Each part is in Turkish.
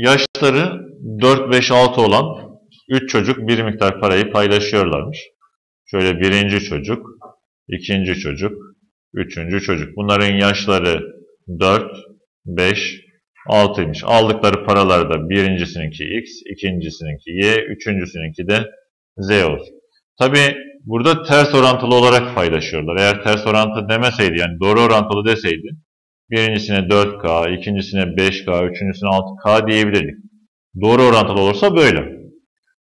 yaşları 4, 5, 6 olan 3 çocuk bir miktar parayı paylaşıyorlarmış. Şöyle birinci çocuk, ikinci çocuk, üçüncü çocuk. Bunların yaşları 4, 5, 6'ymış. Aldıkları paralar da birincisininki X, ikincisininki Y, üçüncüsününki de Z olsun. Tabi burada ters orantılı olarak paylaşıyorlar. Eğer ters orantı demeseydi yani doğru orantılı deseydi birincisine 4K, ikincisine 5K, üçüncüsüne 6K diyebilirdik. Doğru orantılı olursa böyle.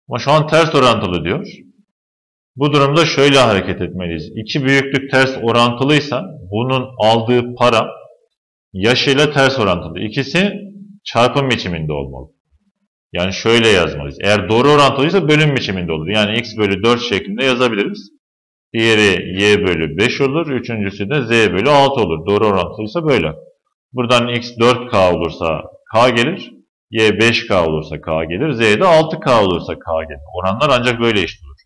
Ama şu an ters orantılı diyor. Bu durumda şöyle hareket etmeliyiz. İki büyüklük ters orantılıysa bunun aldığı para yaşıyla ters orantılı. İkisi çarpım biçiminde olmalı. Yani şöyle yazmalıyız. Eğer doğru orantılıysa bölüm biçiminde olur. Yani x bölü 4 şeklinde yazabiliriz. Diğeri y bölü 5 olur. Üçüncüsü de z bölü 6 olur. Doğru orantılıysa böyle. Buradan x 4k olursa k gelir. y 5k olursa k gelir. z de 6k olursa k gelir. Oranlar ancak böyle eşit olur.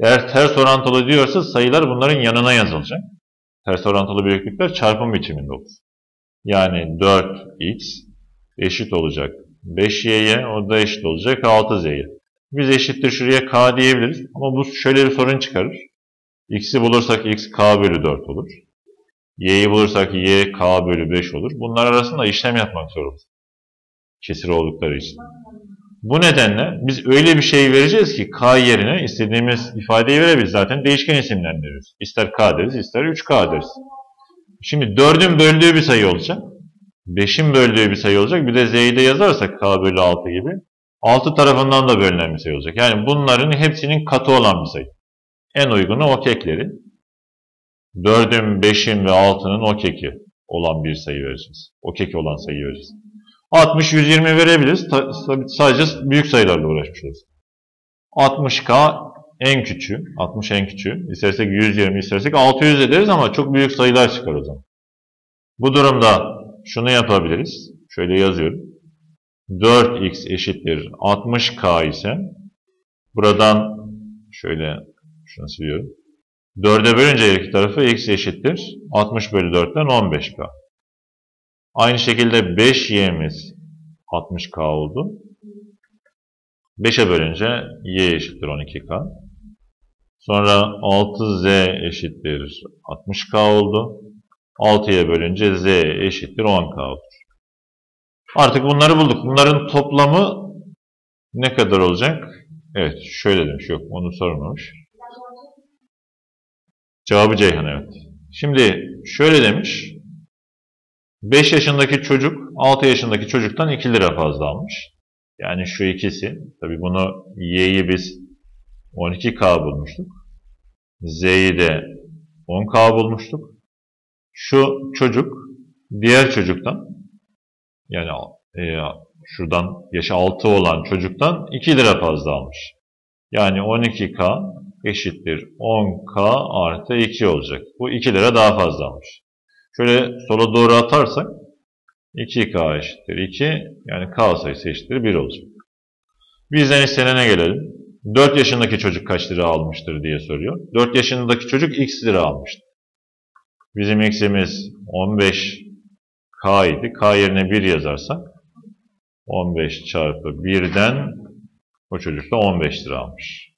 Eğer ters orantılı diyorsa sayılar bunların yanına yazılacak. Ters orantılı büyüklükler çarpım biçiminde olur. Yani 4x eşit olacak 5y'ye, o da eşit olacak 6z'ye. Biz eşittir şuraya k diyebiliriz ama bu şöyle bir sorun çıkarır. X'i bulursak x k bölü 4 olur. y'yi bulursak y k bölü 5 olur. Bunlar arasında işlem yapmak zorundayız. Kesir oldukları için. Bu nedenle biz öyle bir şey vereceğiz ki k yerine istediğimiz ifadeyi verebiliriz. Zaten değişken isimlendiriyoruz. İster k deriz, ister 3k deriz. Şimdi 4'ün böldüğü bir sayı olacak. 5'in böldüğü bir sayı olacak. Bir de z'yi de yazarsak k bölü 6 gibi. 6 tarafından da bölünen bir sayı olacak. Yani bunların hepsinin katı olan bir sayı. En uygunu o kekleri. 4'ün, 5'in ve 6'nın o keki olan bir sayı vereceğiz. O keki olan sayıyı vereceğiz. 60, 120 verebiliriz. Sadece büyük sayılarla uğraşmış oluruz. 60k en küçüğü, 60 en küçüğü. İstersek 120, istersek 600 ederiz ama çok büyük sayılar çıkar o zaman. Bu durumda şunu yapabiliriz. Şöyle yazıyorum. 4x eşittir 60k ise buradan şöyle şunu siliyorum. 4'e bölünce her iki tarafı x eşittir. 60 bölü 4'ten 15k. Aynı şekilde 5y'miz 60k oldu. 5'e bölünce y eşittir 12k. Sonra 6z eşittir 60k oldu. 6'ya bölünce z eşittir 10k olur. Artık bunları bulduk. Bunların toplamı ne kadar olacak? Evet şöyle demiş. Yok onu sormamış. Cevabı Ceyhan evet. Şimdi şöyle demiş. 5 yaşındaki çocuk 6 yaşındaki çocuktan 2 lira fazla almış. Yani şu ikisi. Tabi bunu y'yi biz 12k bulmuştuk. z'yi de 10k bulmuştuk. Şu çocuk diğer çocuktan yani e, şuradan yaşı 6 olan çocuktan 2 lira fazla almış. Yani 12k eşittir 10k artı 2 olacak. Bu 2 lira daha fazla almış. Şöyle sola doğru atarsak 2k eşittir 2 yani k sayısı eşittir 1 olacak. Bizden istenene gelelim. 4 yaşındaki çocuk kaç lira almıştır diye soruyor. 4 yaşındaki çocuk x lira almıştır. Bizim x'imiz 15k idi. k yerine 1 yazarsak 15 çarpı 1'den o çocuk da 15 lira almış.